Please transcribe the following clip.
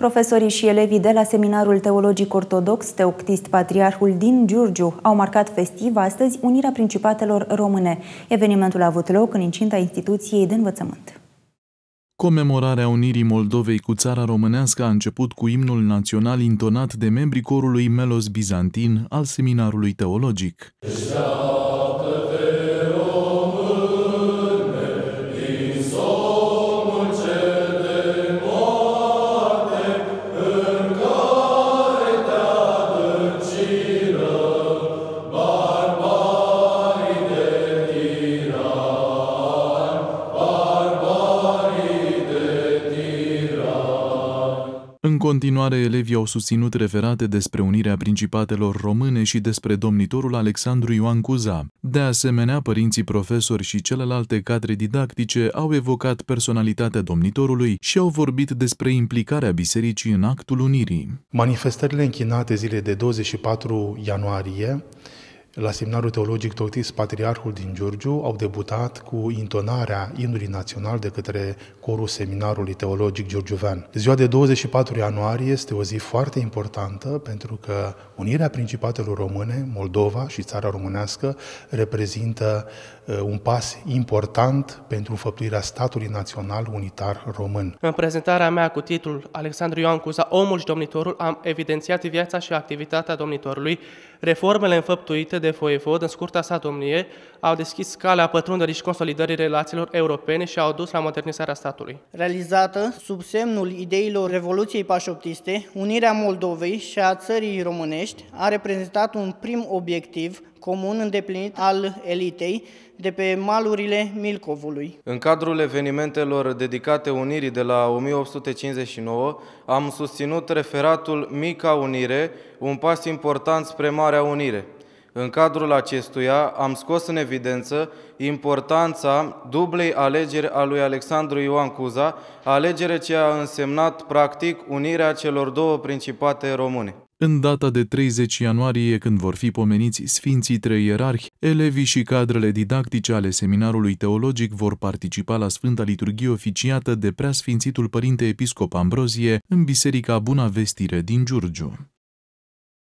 Profesorii și elevii de la Seminarul Teologic Ortodox Teoctist Patriarhul din Giurgiu au marcat festiv astăzi Unirea Principatelor Române. Evenimentul a avut loc în incinta instituției de învățământ. Comemorarea unirii Moldovei cu țara românească a început cu imnul național intonat de membrii corului Melos Bizantin al Seminarului Teologic. În continuare, elevii au susținut referate despre unirea principatelor române și despre domnitorul Alexandru Ioan Cuza. De asemenea, părinții profesori și celelalte cadre didactice au evocat personalitatea domnitorului și au vorbit despre implicarea bisericii în actul unirii. Manifestările închinate zile de 24 ianuarie la Seminarul Teologic Toctis Patriarhul din Giurgiu au debutat cu intonarea imnului național de către corul Seminarului Teologic Giurgiuvean. Ziua de 24 ianuarie este o zi foarte importantă pentru că unirea Principatelor Române, Moldova și țara românească reprezintă uh, un pas important pentru înfăptuirea statului național unitar român. În prezentarea mea cu titlul Alexandru Ioan Cuza, Omul și Domnitorul, am evidențiat viața și activitatea domnitorului, reformele înfăptuite de Foievod în scurta sa domnie au deschis calea pătrunderii și consolidării relațiilor europene și au dus la modernizarea statului. Realizată sub semnul ideilor Revoluției Pașoptiste, unirea Moldovei și a țării românești a reprezentat un prim obiectiv comun îndeplinit al elitei de pe malurile Milcovului. În cadrul evenimentelor dedicate Unirii de la 1859, am susținut referatul Mica Unire, un pas important spre Marea Unire. În cadrul acestuia am scos în evidență importanța dublei alegeri a lui Alexandru Ioan Cuza, alegere ce a însemnat practic unirea celor două principate române. În data de 30 ianuarie, când vor fi pomeniți Sfinții Trei Ierarhi, elevii și cadrele didactice ale seminarului teologic vor participa la Sfânta Liturghie oficiată de Preasfințitul Părinte Episcop Ambrozie în Biserica Buna Vestire din Giurgiu.